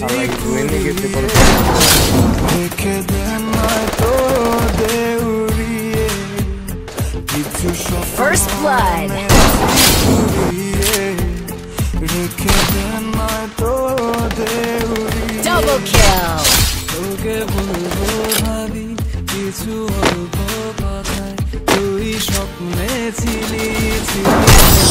আলাই গুয়েনে গেতে পারব দেখে দেন তো দেউরিয়ে কিছু ফার্স্ট ব্লাড রেখে দেন তো দেউরিয়ে ডাবল কিল তোকে বলব ভাবি কিছু অল্প কথায় তুই স্বপ্নে ছিলি ছিলি